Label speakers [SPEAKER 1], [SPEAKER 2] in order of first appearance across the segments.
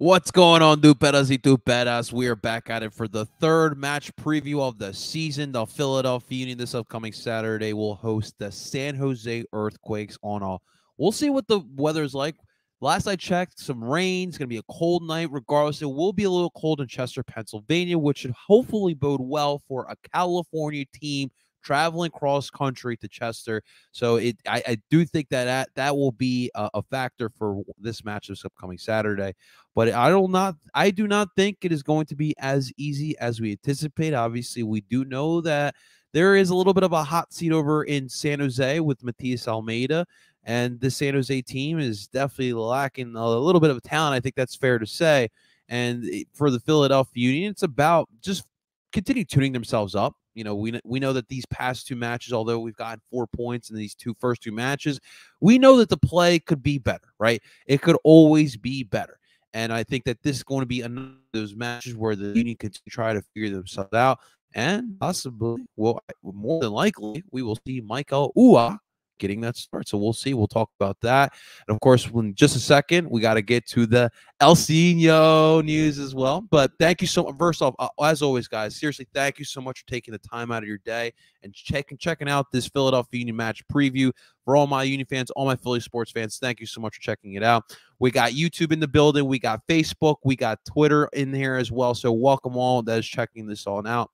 [SPEAKER 1] What's going on, Duperas y Duperas? We are back at it for the third match preview of the season. The Philadelphia Union this upcoming Saturday will host the San Jose Earthquakes on a. We'll see what the weather's like. Last I checked, some rain. It's going to be a cold night. Regardless, it will be a little cold in Chester, Pennsylvania, which should hopefully bode well for a California team traveling cross country to Chester. So it, I, I do think that, that that will be a, a, factor for this match this upcoming Saturday. But I don't not, I do not think it is going to be as easy as we anticipate. Obviously, we do know that there is a little bit of a hot seat over in San Jose with Matias Almeyda. And the San Jose team is definitely lacking a little bit of talent. I think that's fair to say. And eh, for the Philadelphia Union, it's about just continue tuning themselves up you know, we we know that these past two matches, although we've gotten four points in these two first two matches, we know that the play could be better, right? It could always be better. And I think that this is going to be another of those matches where the Union could try to figure themselves out. And possibly, well, more than likely, we will see Mikael Uhre getting that start. So we'll see. We'll talk about that. And of course, in just a second, we got to get to the Ilsinho news as well. But thank you so much. First off, as always, guys, seriously, thank you so much for taking the time out of your day and checking checking out this Philadelphia Union match preview. For all my Union fans, all my Philly sports fans, thank you so much for checking it out. We got YouTube in the building, we got Facebook, we got Twitter in here as well. So welcome all that is checking this all out.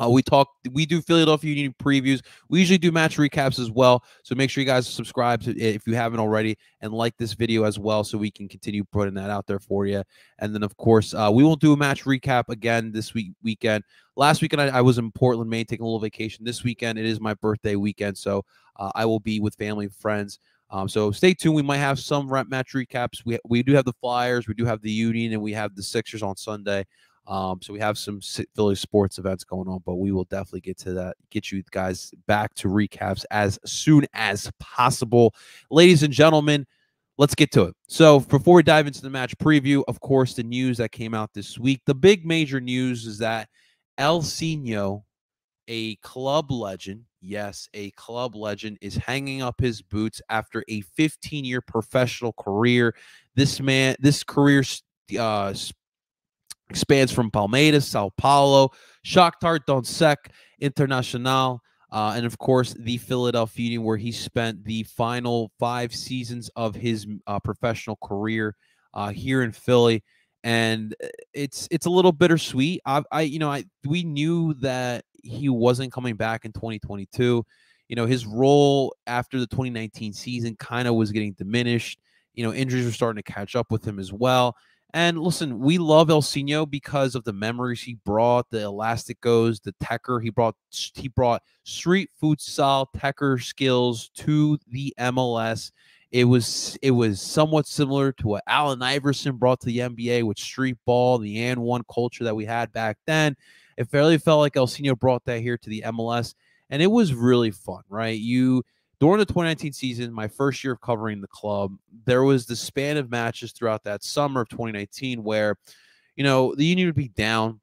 [SPEAKER 1] Uh, we talk, we do Philadelphia Union previews. We usually do match recaps as well. So make sure you guys subscribe to if you haven't already and like this video as well, so we can continue putting that out there for you. And then, of course, uh, we won't do a match recap again this week weekend. Last weekend I, I, was in Portland, Maine, taking a little vacation. This weekend it is my birthday weekend, so uh, I will be with family and friends. Um, so stay tuned. We might have some match recaps. We we do have the Flyers, we do have the Union, and we have the Sixers on Sunday. Um, so we have some Philly sports events going on, but we will definitely get to that, get you guys back to recaps as soon as possible. Ladies and gentlemen, let's get to it. So before we dive into the match preview, of course, the news that came out this week, the big major news is that El Ilsinho, a club legend, yes, a club legend, is hanging up his boots after a 15 year professional career. This man, this career uh, expands from Palmeiras, Sao Paulo, Shakhtar Donetsk International, uh, and of course the Philadelphia Union, where he spent the final five seasons of his uh, professional career uh, here in Philly. And uh, it's it's a little bittersweet. I, I you know I we knew that he wasn't coming back in 2022. You know his role after the 2019 season kind of was getting diminished. You know injuries were starting to catch up with him as well. And listen, we love Ilsinho because of the memories he brought, the Elasticos, the Tekker. He brought he brought street futsal Tekker skills to the MLS. It was it was somewhat similar to what Allen Iverson brought to the NBA with street ball, the and one culture that we had back then. It fairly felt like Ilsinho brought that here to the MLS, and it was really fun, right? You during the 2019 season, my first year of covering the club, there was the span of matches throughout that summer of 2019 where, you know, the Union would be down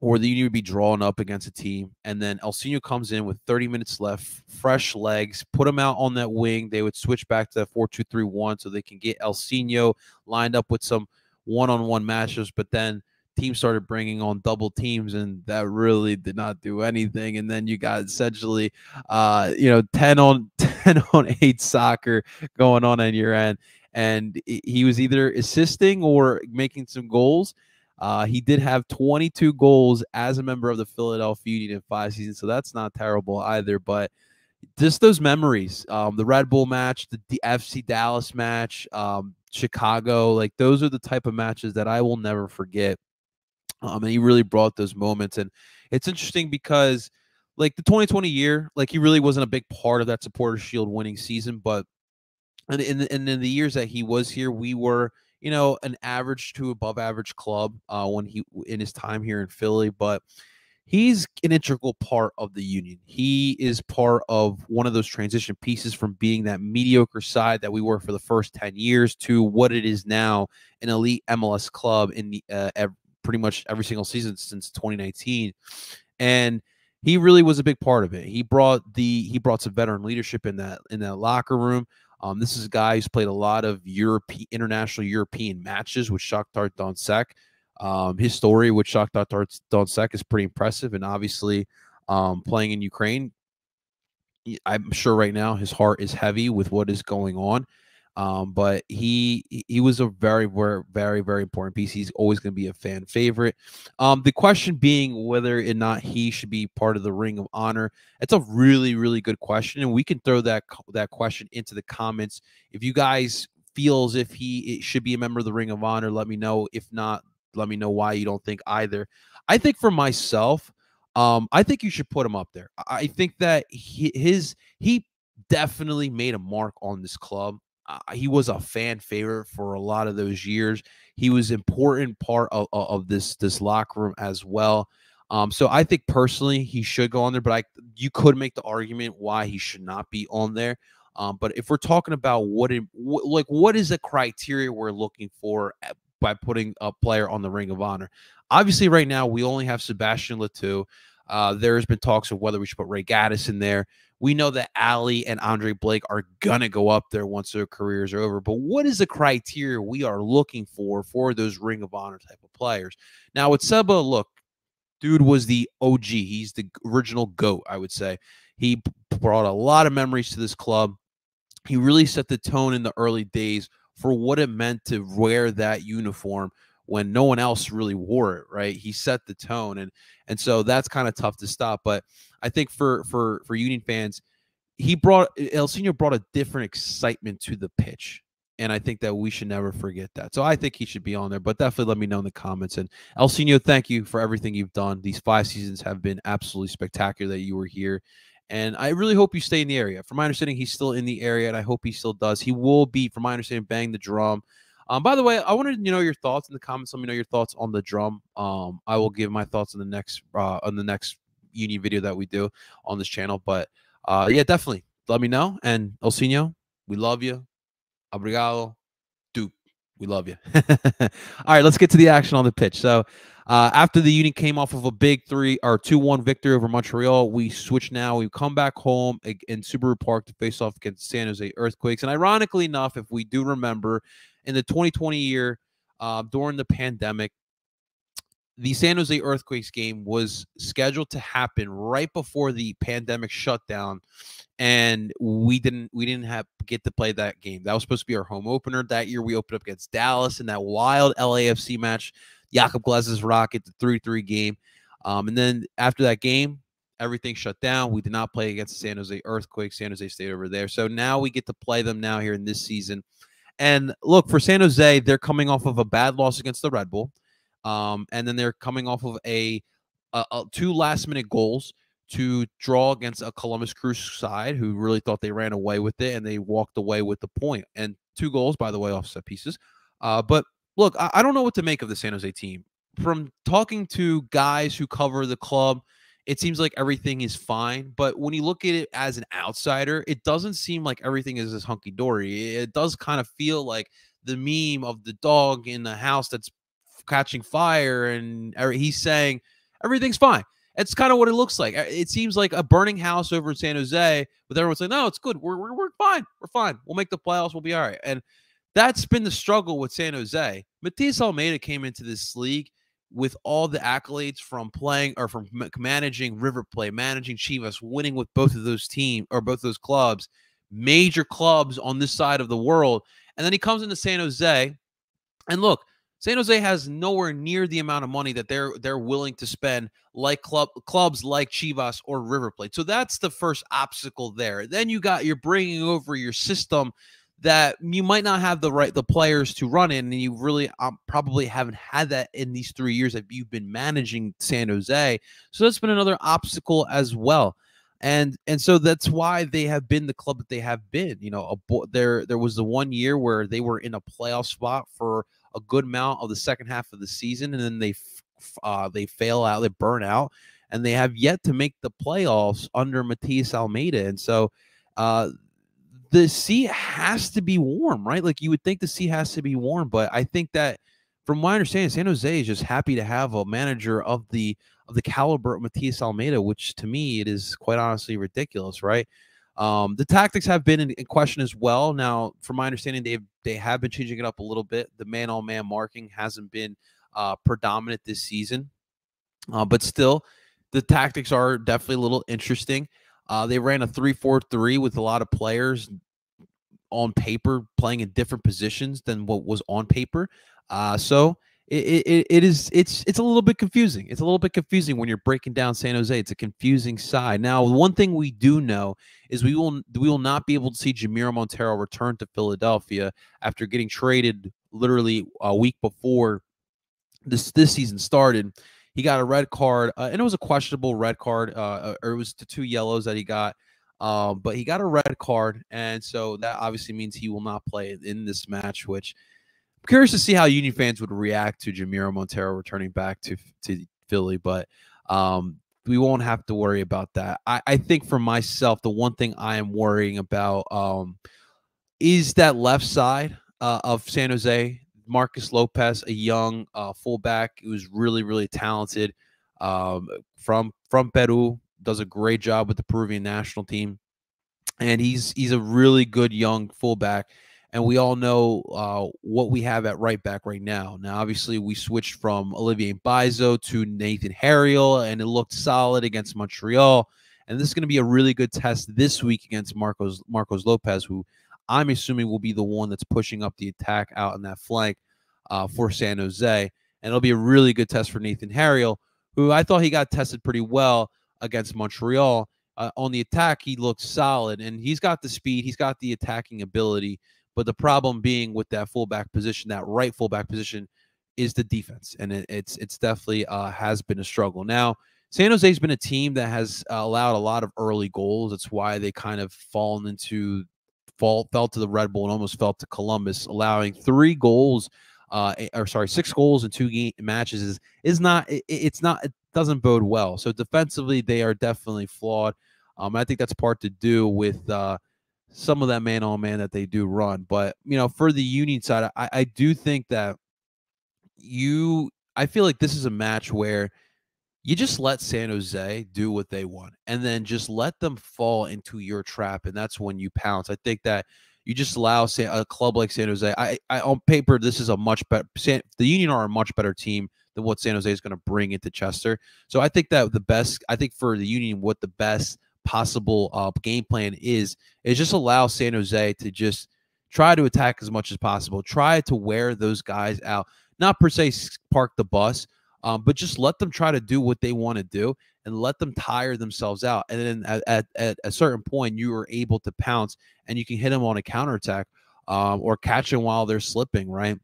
[SPEAKER 1] or the Union would be drawn up against a team. And then Ilsinho comes in with 30 minutes left, fresh legs, put him out on that wing. They would switch back to 4 2 3 1 so they can get Ilsinho lined up with some one on one matches. But then teams started bringing on double teams and that really did not do anything and then you got essentially uh you know 10 on 10 on 8 soccer going on on your end and he was either assisting or making some goals uh, he did have 22 goals as a member of the Philadelphia Union in five seasons, so that's not terrible either. But just those memories, um, the Red Bull match, the, the FC Dallas match, um, Chicago, like those are the type of matches that I will never forget. Um, and he really brought those moments. And it's interesting because, like, the 2020 year, like, he really wasn't a big part of that Supporter Shield winning season. But and in, the, and in the years that he was here, we were, you know, an average to above average club uh, when he in his time here in Philly. But he's an integral part of the union. He is part of one of those transition pieces from being that mediocre side that we were for the first 10 years to what it is now an elite MLS club in the uh, pretty much every single season since 2019. And he really was a big part of it. He brought the he brought some veteran leadership in that in that locker room. Um, this is a guy who's played a lot of European, international European matches with Shakhtar Donetsk. Um, his story with Shakhtar Donetsk is pretty impressive, and obviously, um, playing in Ukraine, I'm sure right now his heart is heavy with what is going on. Um, but he he was a very very very very important piece. He's always going to be a fan favorite. Um, the question being whether or not he should be part of the Ring of Honor. It's a really really good question, and we can throw that that question into the comments. If you guys feel as if he should be a member of the Ring of Honor, let me know. If not, let me know why you don't think either. I think for myself, um, I think you should put him up there. I think that he, his he definitely made a mark on this club uh, he was a fan favorite for a lot of those years. He was important part of, of this this locker room as well. Um, so I think personally he should go on there, but I you could make the argument why he should not be on there. Um, but if we're talking about what, it, like what is the criteria we're looking for by putting a player on the Ring of Honor? Obviously, right now we only have Sebastian Le Toux. Uh, there's been talks of whether we should put Ray Gaddis in there. We know that Ali and Andre Blake are gonna go up there once their careers are over. But what is the criteria we are looking for for those Ring of Honor type of players? Now with Seba, look, dude was the OG. He's the original goat, I would say. He brought a lot of memories to this club. He really set the tone in the early days for what it meant to wear that uniform when no one else really wore it, right? He set the tone and and so that's kind of tough to stop. But I think for for for Union fans, he brought Ilsinho brought a different excitement to the pitch. And I think that we should never forget that. So I think he should be on there, but definitely let me know in the comments. And Ilsinho, thank you for everything you've done. These five seasons have been absolutely spectacular that you were here. And I really hope you stay in the area. From my understanding, he's still in the area, and I hope he still does. He will be, from my understanding, bang the drum um, by the way, I wanted to know your thoughts in the comments. Let me know your thoughts on the drum. Um, I will give my thoughts on the next uh, on the next uni video that we do on this channel. But uh, yeah, definitely let me know. And Ilsinho, we love you. Obrigado. We love you. All right, let's get to the action on the pitch. So uh, after the Union came off of a big three or two one victory over Montreal, we switch now. We come back home in Subaru Park to face off against San Jose Earthquakes. And ironically enough, if we do remember, in the 2020 year uh, during the pandemic, the San Jose Earthquakes game was scheduled to happen right before the pandemic shutdown, and we didn't we didn't have get to play that game. That was supposed to be our home opener that year. We opened up against Dallas in that wild LAFC match. Jakob Glesnes' Rocket, the three three game, um, and then after that game, everything shut down. We did not play against the San Jose Earthquakes. San Jose stayed over there, so now we get to play them now here in this season. And look, for San Jose, they're coming off of a bad loss against the Red Bull. Um, and then they're coming off of a, a, a two last minute goals to draw against a Columbus Crew side who really thought they ran away with it and they walked away with the point. And two goals, by the way, off set pieces. Uh, but look, I, I don't know what to make of the San Jose team. From talking to guys who cover the club, it seems like everything is fine. But when you look at it as an outsider, it doesn't seem like everything is as hunky dory. It does kind of feel like the meme of the dog in the house that's catching fire, and he's saying everything's fine. It's kind of what it looks like. It seems like a burning house over in San Jose, but everyone's like, no, it's good. We're, we're, we're fine. We're fine. We'll make the playoffs. We'll be all right. And that's been the struggle with San Jose. Matias Almeyda came into this league with all the accolades from playing or from managing River Plate, managing Chivas, winning with both of those teams or both those clubs, major clubs on this side of the world. And then he comes into San Jose. And look, San Jose has nowhere near the amount of money that they're they're willing to spend like club clubs like Chivas or River Plate. So that's the first obstacle there. Then you got you're bringing over your system that you might not have the right the players to run in, and you really um, probably haven't had that in these three years that you've been managing San Jose. So that's been another obstacle as well, and and so that's why they have been the club that they have been. You know, a, there there was the one year where they were in a playoff spot for a good amount of the second half of the season, and then they uh, they fail out, they burn out, and they have yet to make the playoffs under Matias Almeyda. and so. Uh, the sea has to be warm, right? Like you would think the sea has to be warm, but I think that from my understanding, San Jose is just happy to have a manager of the of the caliber of Matias Almeyda, which to me it is quite honestly ridiculous, right? Um, the tactics have been in, in, question as well. Now, from my understanding, they they have been changing it up a little bit. The man on man marking hasn't been uh, predominant this season, uh, but still, the tactics are definitely a little interesting. Uh, they ran a 3 4 3 with a lot of players on paper playing in different positions than what was on paper. Uh, so it, it, it is it's it's a little bit confusing. It's a little bit confusing when you're breaking down San Jose. It's a confusing side. Now, one thing we do know is we will we will not be able to see Jamiro Monteiro return to Philadelphia after getting traded literally a week before this this season started. He got a red card, uh, and it was a questionable red card, uh, uh or it was the two yellows that he got. Um, but he got a red card, and so that obviously means he will not play in this match, which I'm curious to see how Union fans would react to Jamiro Monteiro returning back to to Philly, but um, we won't have to worry about that. I, I think for myself, the one thing I am worrying about um, is that left side uh, of San Jose. Marcos Lopez, a young uh, fullback who is really, really talented um, from from Peru, does a great job with the Peruvian national team, and he's he's a really good young fullback and we all know uh, what we have at right back right now. Now, obviously, we switched from Olivier Mbaizo to Nathan Harriel, and it looked solid against Montreal. And this is going to be a really good test this week against Marcos Marcos Lopez, who I'm assuming will be the one that's pushing up the attack out in that flank uh, for San Jose. And it'll be a really good test for Nathan Harriel, who I thought he got tested pretty well against Montreal. Uh, on the attack, he looked solid, and he's got the speed, he's got the attacking ability but the problem being with that fullback position, that right fullback position, is the defense, and it, it's it's definitely uh, has been a struggle. Now, San Jose's been a team that has allowed a lot of early goals. That's why they kind of fallen into fall fell to the Red Bull and almost fell to Columbus, allowing three goals. Uh, or sorry, six goals in two game matches is is not it, it's not it doesn't bode well. So defensively, they are definitely flawed. Um, I think that's part to do with uh, some of that man on man that they do run. But you know, for the Union side, I, I do think that you I feel like this is a match where you just let San Jose do what they want and then just let them fall into your trap. And that's when you pounce. I think that you just allow say, a club like San Jose. I, I on paper, this is a much better. San, the Union are a much better team than what San Jose is going to bring into Chester. So I think that the best. I think for the Union, what the best possible uh, game plan is is just allow San Jose to just try to attack as much as possible. Try to wear those guys out. Not per se park the bus, um, but just let them try to do what they want to do and let them tire themselves out. And then at, at, at, a certain point, you are able to pounce and you can hit them on a counterattack um, or catch them while they're slipping, right?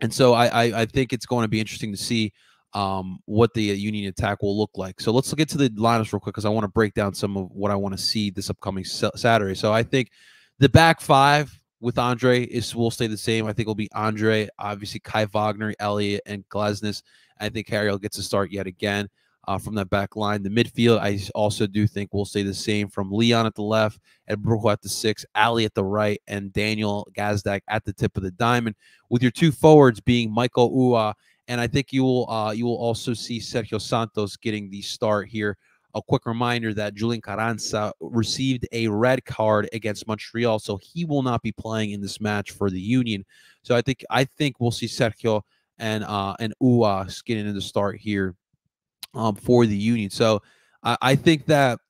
[SPEAKER 1] And so I, I, I think it's going to be interesting to see um, what the uh, Union attack will look like. So let's get to the lineups real quick because I want to break down some of what I want to see this upcoming Saturday. So I think the back five with Andre is will stay the same. I think it'll be Andre, obviously Kai Wagner, Elliott, and Glesnes. I think Harriel gets to start yet again uh, from that back line. The midfield, I also do think will stay the same from Leon at the left, and Brujo at the six, Ali at the right, and Daniel Gazdag at the tip of the diamond, with your two forwards being Mikael Uhre and I think you will uh, you will also see Sergio Santos getting the start here. A quick reminder that Julian Carranza received a red card against Montreal, so he will not be playing in this match for the Union. So I think I think we'll see Sergio and uh, and Uhre getting in the start here um, for the Union. So I, I think that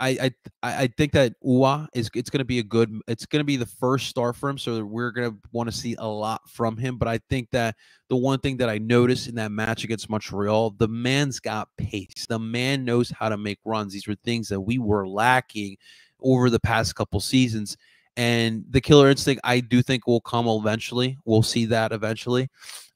[SPEAKER 1] I I I think that Uhre is it's going to be a good. It's going to be the first star for him, so we're going to want to see a lot from him. But I think that the one thing that I noticed in that match against Montreal, the man's got pace. The man knows how to make runs. These were things that we were lacking over the past couple seasons. And the killer instinct, I do think will come eventually. We'll see that eventually.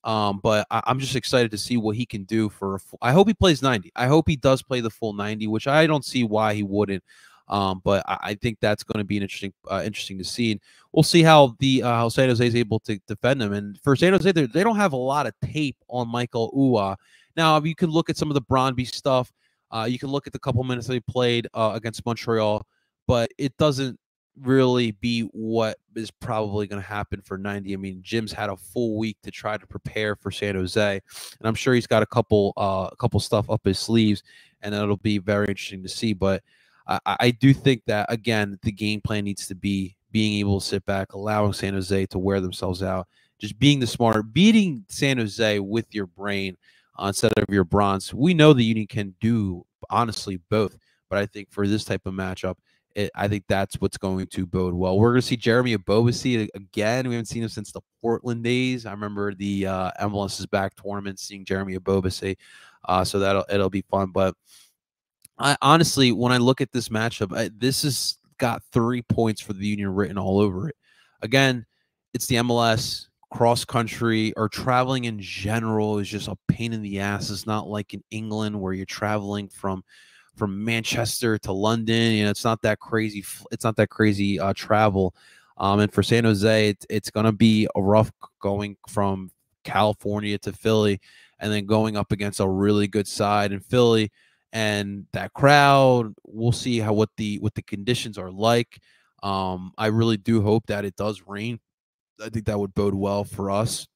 [SPEAKER 1] Um, but I, am just excited to see what he can do for. Full, I hope he plays 90. I hope he does play the full 90, which I don't see why he wouldn't. Um, but I, I, think that's going to be an interesting, uh, interesting to see. And we'll see how the uh, how San Jose is able to defend him. And for San Jose, they don't have a lot of tape on Mikael Uhre. Now, you can look at some of the Brøndby stuff. Uh, you can look at the couple minutes they played uh, against Montreal, but it doesn't really be what is probably going to happen for 90. I mean, Jim's had a full week to try to prepare for San Jose, and I'm sure he's got a couple uh, a couple stuff up his sleeves, and it'll be very interesting to see. But I, I do think that again, the game plan needs to be being able to sit back, allowing San Jose to wear themselves out, just being the smarter, beating San Jose with your brain instead of your bronze. We know the Union can do honestly both, but I think for this type of matchup, it, I think that's what's going to bode well. We're going to see Jeremy Ebobisse again. We haven't seen him since the Portland days. I remember the uh, MLS is back tournament, seeing Jeremy Ebobisse. Uh, so that'll it'll be fun. But I honestly, when I look at this matchup, I, this has got three points for the Union written all over it. Again, it's the MLS cross country or traveling in general is just a pain in the ass. It's not like in England where you're traveling from from Manchester to London. You know, it's not that crazy. It's not that crazy uh, travel. Um, and for San Jose, it's, it's going to be a rough going from California to Philly, and then going up against a really good side in Philly. And that crowd, we'll see how what the what the conditions are like. Um, I really do hope that it does rain. I think that would bode well for us.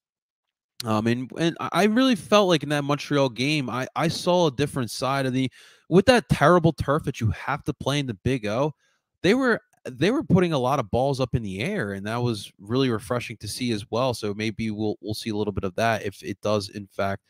[SPEAKER 1] Um, and and I really felt like in that Montreal game, I I saw a different side of the with that terrible turf that you have to play in the Big O. They were they were putting a lot of balls up in the air, and that was really refreshing to see as well. So maybe we'll we'll see a little bit of that if it does in fact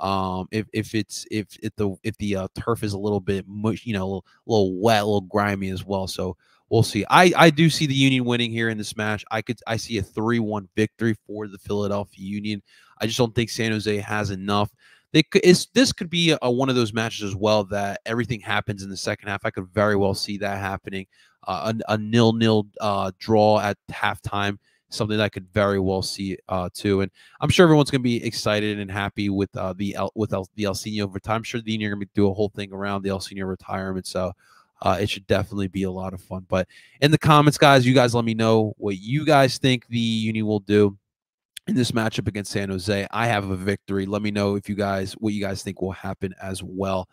[SPEAKER 1] um if if it's if if the if the uh, turf is a little bit mush you know a little, a little wet a little grimy as well so we'll see i i do see the union winning here in this match i could i see a 3-1 victory for the philadelphia union I just don't think San Jose has enough. They could, this could be a, one of those matches as well that everything happens in the second half. I could very well see that happening. Uh, a, a nil nil uh, draw at halftime, something that I could very well see uh, too. And I'm sure everyone's going to be excited and happy with uh, the El, with El, the Ilsinho overtime. I'm sure the are going to do a whole thing around the Ilsinho retirement. So uh, it should definitely be a lot of fun. But in the comments, guys, you guys let me know what you guys think the Union will do in this matchup against San Jose. I have a victory. Let me know if you guys what you guys think will happen as well.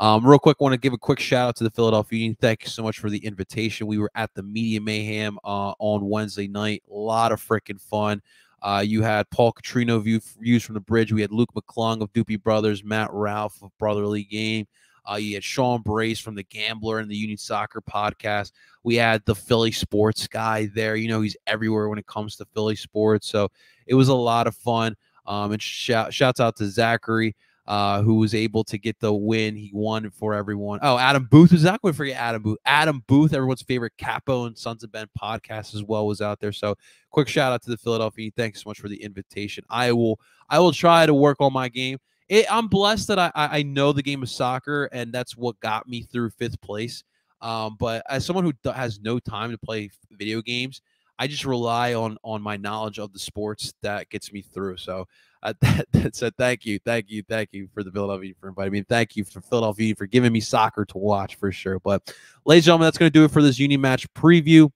[SPEAKER 1] Um, real quick, want to give a quick shout out to the Philadelphia Union. Thank you so much for the invitation. We were at the Media Mayhem uh, on Wednesday night. A lot of freaking fun. Uh, you had Paul Catrino view, views from the bridge. We had Luke McClung of Doopy Brothers, Matt Ralph of Brotherly Game. Uh, you had Sean Brace from the Gambler and the Union Soccer podcast. We had the Philly sports guy there. You know, he's everywhere when it comes to Philly sports. So it was a lot of fun. Um, and shout, shouts out to Zachary, uh, who was able to get the win. He won for everyone. Oh, Adam Booth was not going to forget Adam Booth. Adam Booth, everyone's favorite Capo and Sons of Ben podcast as well, was out there. So quick shout out to the Philadelphia. Thanks so much for the invitation. I will I will try to work on my game it, I'm blessed that I, I know the game of soccer, and that's what got me through fifth place. Um, but as someone who has no time to play video games, I just rely on on my knowledge of the sports that gets me through. So uh, that, that said, thank you, thank you, thank you for the Philadelphia for inviting me. Thank you for Philadelphia for giving me soccer to watch for sure. But ladies and gentlemen, that's going to do it for this Union match preview.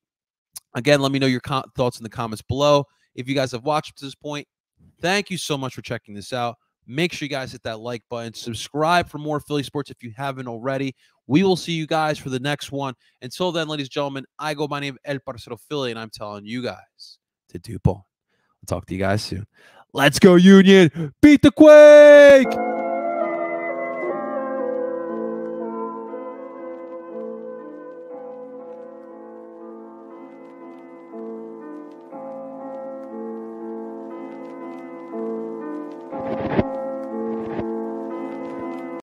[SPEAKER 1] Again, let me know your thoughts in the comments below. If you guys have watched to this point, thank you so much for checking this out. Make sure you guys hit that like button. Subscribe for more Philly sports if you haven't already. We will see you guys for the next one. Until then, ladies and gentlemen, I go by name El Parcero Philly, and I'm telling you guys to do on. I'll talk to you guys soon. Let's go, Union. Beat the Quake.